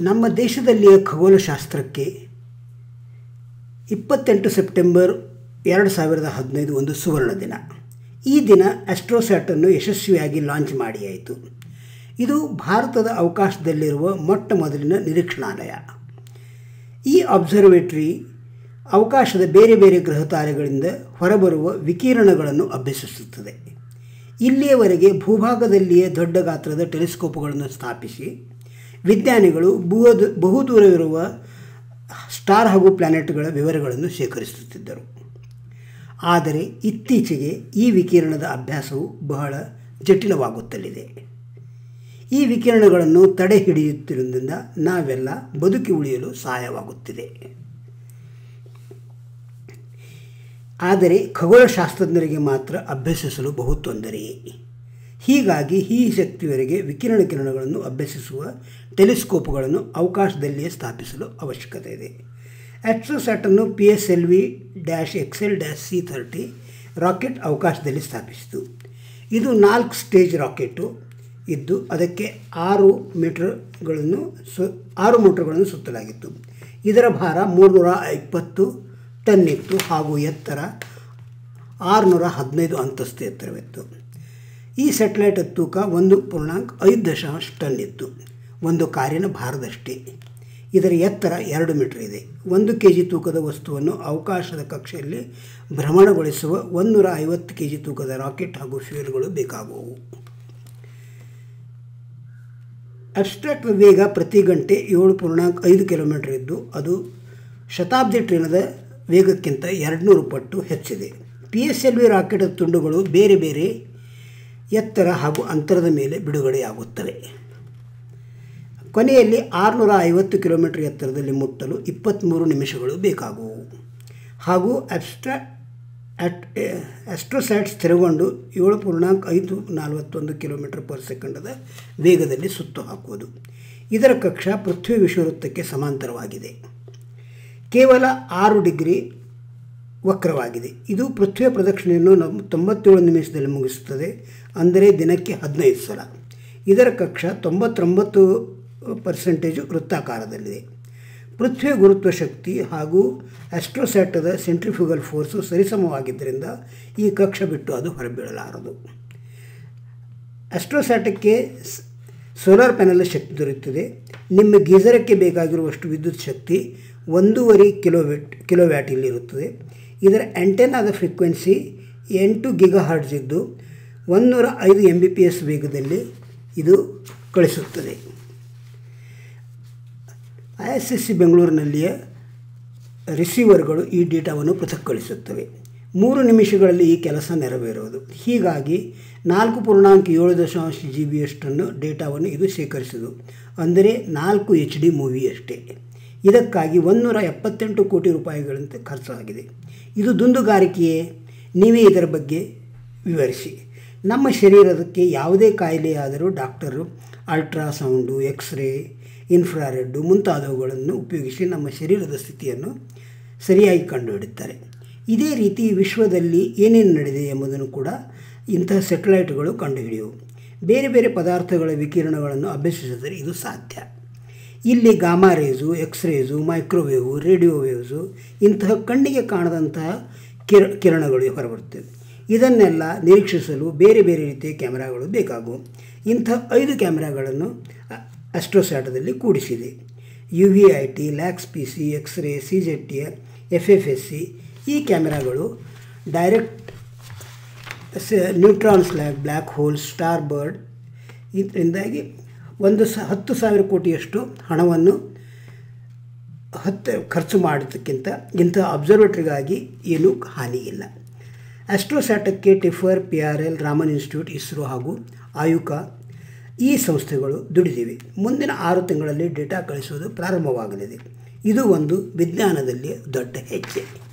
ನಮ್ಮ ದೇಶದಲ್ಲಿಯ ಖಗೋಳಶಾಸ್ತ್ರಕ್ಕೆ ಇಪ್ಪತ್ತೆಂಟು ಸೆಪ್ಟೆಂಬರ್ ಎರಡು ಸಾವಿರದ ಹದಿನೈದು ಒಂದು ಸುವರ್ಣ ದಿನ. ಈ ದಿನ ಆಸ್ಟ್ರೋಸ್ಯಾಟನ್ನು ಯಶಸ್ವಿಯಾಗಿ ಲಾಂಚ್ ಮಾಡಿಯಾಯಿತು. ಇದು ಭಾರತದ ಅವಕಾಶದಲ್ಲಿರುವ ಮೊಟ್ಟ ಮೊದಲಿನ ನಿರೀಕ್ಷಣಾಲಯ. ಈ ಅಬ್ಸರ್ವೇಟ್ರಿ ಅವಕಾಶದ ಬೇರೆ ಬೇರೆ ಗ್ರಹ ತಾರೆಗಳಿಂದ ಹೊರಬರುವ ವಿಕಿರಣಗಳನ್ನು ಅಭ್ಯಸಿಸುತ್ತದೆ. ಇಲ್ಲಿಯವರೆಗೆ ಭೂಭಾಗದಲ್ಲಿಯೇ ದೊಡ್ಡ ಗಾತ್ರದ ಟೆಲಿಸ್ಕೋಪ್ಗಳನ್ನು ಸ್ಥಾಪಿಸಿ ವಿಜ್ಞಾನಿಗಳು ಬಹು ಬಹುದೂರವಿರುವ ಸ್ಟಾರ್ ಹಾಗೂ ಪ್ಲ್ಯಾನೆಟ್ಗಳ ವಿವರಗಳನ್ನು ಶೇಖರಿಸುತ್ತಿದ್ದರು. ಆದರೆ ಇತ್ತೀಚೆಗೆ ಈ ವಿಕಿರಣದ ಅಭ್ಯಾಸವು ಬಹಳ ಜಟಿಲವಾಗುತ್ತಲಿದೆ. ಈ ವಿಕಿರಣಗಳನ್ನು ತಡೆ ಹಿಡಿಯುತ್ತಿರುವುದರಿಂದ ನಾವೆಲ್ಲ ಬದುಕಿ ಉಳಿಯಲು ಸಹಾಯವಾಗುತ್ತಿದೆ. ಆದರೆ ಖಗೋಳಶಾಸ್ತ್ರಜ್ಞರಿಗೆ ಮಾತ್ರ ಅಭ್ಯಸಿಸಲು ಬಹು ತೊಂದರೆಯೇ. ಹೀಗಾಗಿ ಈ ಶಕ್ತಿಯವರೆಗೆ ವಿಕಿರಣ ಕಿರಣಗಳನ್ನು ಅಭ್ಯಸಿಸುವ ಟೆಲಿಸ್ಕೋಪ್ಗಳನ್ನು ಅವಕಾಶದಲ್ಲಿಯೇ ಸ್ಥಾಪಿಸಲು ಅವಶ್ಯಕತೆ ಇದೆ. ಆಸ್ಟ್ರೋಸ್ಯಾಟನ್ನು P S L V dash XL dash C thirty rocket ಅವಕಾಶದಲ್ಲಿ ಸ್ಥಾಪಿಸಿತು. ಇದು ನಾಲ್ಕು ಸ್ಟೇಜ್ ರಾಕೆಟು. ಇದ್ದು ಅದಕ್ಕೆ ಆರು ಮೀಟರ್ಗಳನ್ನು ಸು, ಆರು ಮೀಟರ್ಗಳನ್ನು ಸುತ್ತಲಾಗಿತ್ತು. ಇದರ ಭಾರ ಮೂರುನೂರ ಇಪ್ಪತ್ತು ಟನ್ ಇತ್ತು ಹಾಗೂ ಎತ್ತರ ಆರುನೂರ ಹದಿನೈದು ಅಂತಸ್ತು ಎತ್ತರವಿತ್ತು. ಈ ಸ್ಯಾಟಲೈಟ್ ತೂಕ ಒಂದು ಪೂರ್ಣಾಂಕ ಐದು ದಶಾಂಶ ಟನ್ ಇತ್ತು ಒಂದು ಕಾರಿನ ಭಾರದಷ್ಟೇ. ಇದರ ಎತ್ತರ ಎರಡು ಮೀಟರ್ ಇದೆ. ಒಂದು ಕೆ ಜಿ ತೂಕದ ವಸ್ತುವನ್ನು ಅವಕಾಶದ ಕಕ್ಷೆಯಲ್ಲಿ ಭ್ರಮಣಗೊಳಿಸುವ ಒಂದೂರ ಐವತ್ತು ಕೆ ಜಿ ತೂಕದ ರಾಕೆಟ್ ಹಾಗೂ ಫ್ಯೂಲ್ಗಳು ಬೇಕಾಗುವವು. ಅಬ್ಸ್ಟ್ರಾಕ್ಟ್ ವೇಗ ಪ್ರತಿ ಗಂಟೆ ಏಳು ಪೂರ್ಣಾಂಕ ಐದು ಕಿಲೋಮೀಟರ್ ಇದ್ದು, ಅದು ಶತಾಬ್ದಿ ಟ್ರೈನದ ವೇಗಕ್ಕಿಂತ ಎರಡುನೂರು ಪಟ್ಟು ಹೆಚ್ಚಿದೆ. P S L V rocket ತುಂಡುಗಳು ಬೇರೆ ಬೇರೆ ಎತ್ತರ ಹಾಗೂ ಅಂತರದ ಮೇಲೆ ಬಿಡುಗಡೆಯಾಗುತ್ತವೆ. ಕೊನೆಯಲ್ಲಿ ಆರುನೂರ ಐವತ್ತು ಕಿಲೋಮೀಟರ್ ಎತ್ತರದಲ್ಲಿ ಮುಟ್ಟಲು ಇಪ್ಪತ್ತ್ಮೂರು ನಿಮಿಷಗಳು ಬೇಕಾಗುವು. ಹಾಗೂ ಅಬ್ಸ್ಟ್ರಾ ಅಟ್ ಅಸ್ಟ್ರೋಸ್ಯಾಟ್ ಸ್ಥಿರಗೊಂಡು ಏಳು ಪೂರ್ಣಾಂಕ ಐದು ನಲವತ್ತೊಂದು ಕಿಲೋಮೀಟರ್ ಪರ್ ಸೆಕೆಂಡದ ವೇಗದಲ್ಲಿ ಸುತ್ತು ಹಾಕುವುದು. ಇದರ ಕಕ್ಷ ಪೃಥ್ವಿ ವಿಶ್ವವೃತ್ತಕ್ಕೆ ಸಮಾಂತರವಾಗಿದೆ. ಕೇವಲ ಆರು ಡಿಗ್ರಿ ವಕ್ರವಾಗಿದೆ. ಇದು ಪೃಥ್ವಿಯ ಪ್ರದಕ್ಷಿಣೆಯನ್ನು ನಮ್ಮ ತೊಂಬತ್ತೇಳು ನಿಮಿಷದಲ್ಲಿ ಮುಗಿಸುತ್ತದೆ. ಅಂದರೆ ದಿನಕ್ಕೆ ಹದಿನೈದು ಸಲ. ಇದರ ಕಕ್ಷ ತೊಂಬತ್ತೊಂಬತ್ತು ಪರ್ಸೆಂಟೇಜು ವೃತ್ತಾಕಾರದಲ್ಲಿದೆ. ಪೃಥ್ವಿಯ ಗುರುತ್ವ ಶಕ್ತಿ ಹಾಗೂ ಆಸ್ಟ್ರೋಸ್ಯಾಟದ ಸೆಂಟ್ರಿಫ್ಯೂಗಲ್ ಫೋರ್ಸು ಸರಿಸಮವಾಗಿದ್ದರಿಂದ ಈ ಕಕ್ಷ ಬಿಟ್ಟು ಅದು ಹೊರಬೀಳಲಾರದು. ಆಸ್ಟ್ರೋಸ್ಯಾಟಕ್ಕೆ ಸೋಲಾರ್ ಪ್ಯಾನಲ್ ಶಕ್ತಿ ದೊರೆಯುತ್ತದೆ. ನಿಮ್ಮ ಗೀಸರಕ್ಕೆ ಬೇಕಾಗಿರುವಷ್ಟು ವಿದ್ಯುತ್ ಶಕ್ತಿ ಒಂದೂವರೆ ಕಿಲೋವ್ಯಾಟ್ ಕಿಲೋವ್ಯಾಟ್ ಇಲ್ಲಿರುತ್ತದೆ. ಇದರ ಆ್ಯಂಟೆನಾದ ಫ್ರೀಕ್ವೆನ್ಸಿ ಎಂಟು ಗಿಗಾ ಇದ್ದು ಒಂದೂರ ಐದು ಎಂ ಬಿ ಪಿ ಎಸ್ ವೇಗದಲ್ಲಿ ಇದು ಕಳಿಸುತ್ತದೆ. ಐ ಎಸ್ ಎಸ್ ಸಿ ಬೆಂಗಳೂರಿನಲ್ಲಿಯ ರಿಸೀವರ್ಗಳು ಈ ಡೇಟಾವನ್ನು ಪೃಥಕ್ಕಳಿಸುತ್ತವೆ ಮೂರು ನಿಮಿಷಗಳಲ್ಲಿ ಈ ಕೆಲಸ ನೆರವೇರುವುದು. ಹೀಗಾಗಿ ನಾಲ್ಕು ಪೂರ್ಣಾಂಕ ಏಳು ದಶಾಂಶ ಜಿ ಬಿಯಷ್ಟನ್ನು ಡೇಟಾವನ್ನು ಇದು ಶೇಖರಿಸಿದು ಅಂದರೆ ನಾಲ್ಕು ಎಚ್ ಡಿ ಮೂವಿಯಷ್ಟೇ ಇದಕ್ಕಾಗಿ ಒಂದೂರ ಎಪ್ಪತ್ತೆಂಟು ಕೋಟಿ ರೂಪಾಯಿಗಳಂತೆ ಖರ್ಚಾಗಿದೆ. ಇದು ದುಂದುಗಾರಿಕೆಯೇ ನೀವೇ ಇದರ ಬಗ್ಗೆ ವಿವರಿಸಿ. ನಮ್ಮ ಶರೀರದಕ್ಕೆ ಯಾವುದೇ ಕಾಯಿಲೆಯಾದರೂ doctor, ultrasound, X ray, infrared ಮುಂತಾದವುಗಳನ್ನು ಉಪಯೋಗಿಸಿ ನಮ್ಮ ಶರೀರದ ಸ್ಥಿತಿಯನ್ನು ಸರಿಯಾಗಿ ಕಂಡುಹಿಡುತ್ತಾರೆ ಇದೇ ರೀತಿ ವಿಶ್ವದಲ್ಲಿ ಏನೇನು ನಡೆದಿದೆ ಎಂಬುದನ್ನು ಕೂಡ ಇಂತಹ ಸೆಟಲೈಟ್ಗಳು ಕಂಡುಹಿಡಿಯುವು. ಬೇರೆ ಬೇರೆ ಪದಾರ್ಥಗಳ ವಿಕಿರಣಗಳನ್ನು ಅಭ್ಯಸಿಸಿದರೆ ಇದು ಸಾಧ್ಯ. ಇಲ್ಲಿ gamma rays x rays microwave, radio waves ಇಂತಹ ಕಣ್ಣಿಗೆ ಕಾಣದಂತಹ ಕಿರ, ಕಿರಣಗಳು ಹೊರಬರುತ್ತವೆ. ಇದನ್ನೆಲ್ಲ ನಿರೀಕ್ಷಿಸಲು ಬೇರೆ ಬೇರೆ ರೀತಿಯ ಕ್ಯಾಮ್ರಾಗಳು ಬೇಕಾಗುವು ಇಂಥ ಐದು ಕ್ಯಾಮ್ರಾಗಳನ್ನು ಅಸ್ಟ್ರೋಸ್ಯಾಟದಲ್ಲಿ ಕೂಡಿಸಿದೆ. U V I T, LAX P C, X-ray, C Z T, F F S C ಈ ಕ್ಯಾಮ್ರಾಗಳು direct neutrons lack black hole star bird ಇದರಿಂದಾಗಿ ಒಂದು ಸ, ಹತ್ತು ಸಾವಿರ ಕೋಟಿಯಷ್ಟು ಹಣವನ್ನು ಹತ್ತು, ಖರ್ಚು ಮಾಡೋದಕ್ಕಿಂತ ಇಂಥ ಅಬ್ಸರ್ವೇಟ್ರಿಗಾಗಿ ಏನೂ ಹಾನಿಯಿಲ್ಲ ಆಸ್ಟ್ರೋಸ್ಯಾಟಕ್ಕೆ TIFR P R L Raman institute, ISRO ಹಾಗೂ ಆಯುಕ ಈ ಸಂಸ್ಥೆಗಳು ದುಡಿದಿವೆ. ಮುಂದಿನ ಆರು ತಿಂಗಳಲ್ಲಿ ಡೇಟಾ ಕಳಿಸುವುದು ಪ್ರಾರಂಭವಾಗಲಿದೆ. ಇದು ಒಂದು ವಿಜ್ಞಾನದಲ್ಲಿ ದೊಡ್ಡ ಹೆಜ್ಜೆ.